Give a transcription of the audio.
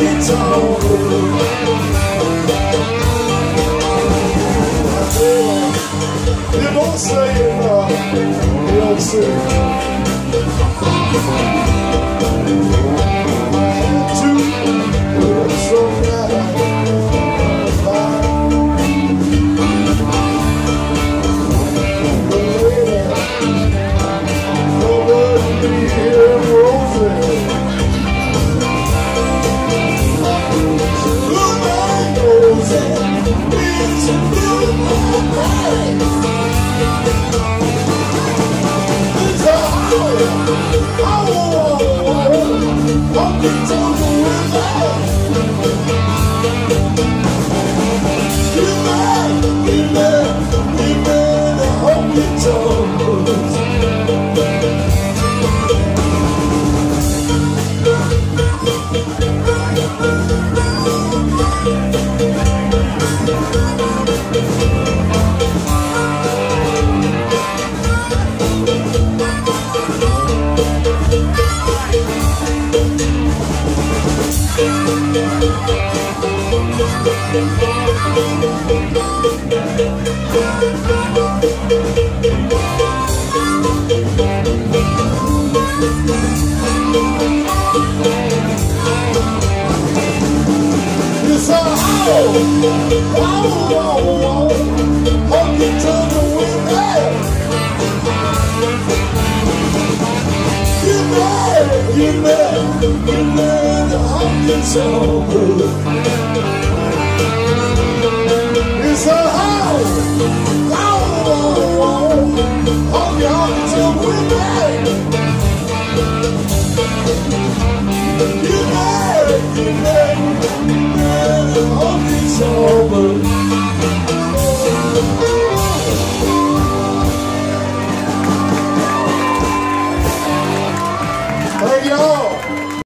honky tonk. You don't say it. You don't say it. It's You mad, you mad, you mad, the honky tonk. You you mad, the honky tonk.